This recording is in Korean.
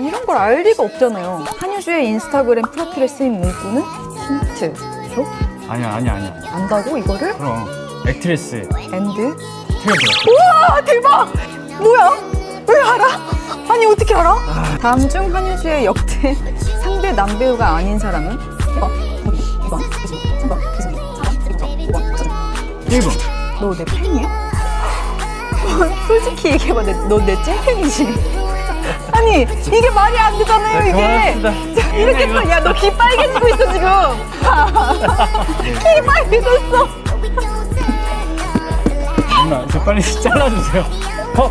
이런 걸 알 리가 없잖아요. 한효주의 인스타그램 프로필에 쓰인 문구는 힌트. 줘? 아니야 아니야 아니야. 안다고 이거를? 그럼 actress and? treasure. 우와 대박! 뭐야? 왜 알아? 아니 어떻게 알아? 다음 중 한효주의 역대 상대 남배우가 아닌 사람은 1번, 2번, 3번, 4번, 5번, 6번, 1번. 너 내 팬이야? 솔직히 얘기해봐, 너 내 찐팬이지? 아니 이게 말이 안 되잖아요 이게 고맙습니다. 이렇게 이거- 또, 야 너 귀 빨개지고 있어 지금 귀 빨개졌어 누나 저 빨리 잘라주세요. 컷.